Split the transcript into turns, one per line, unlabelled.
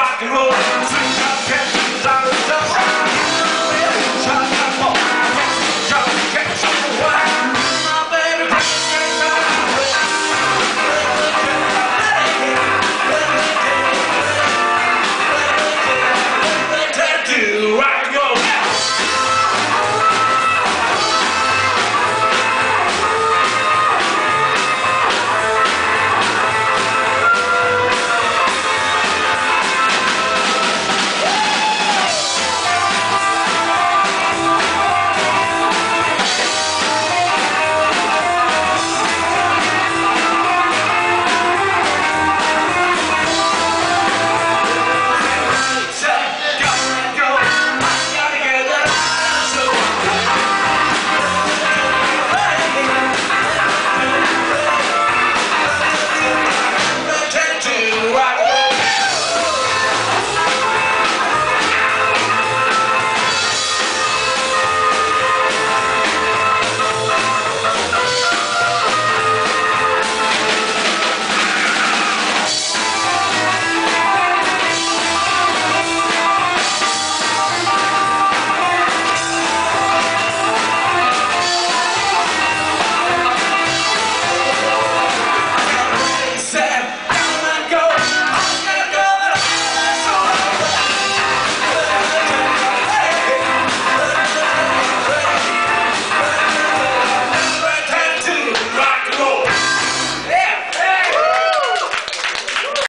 rock and roll.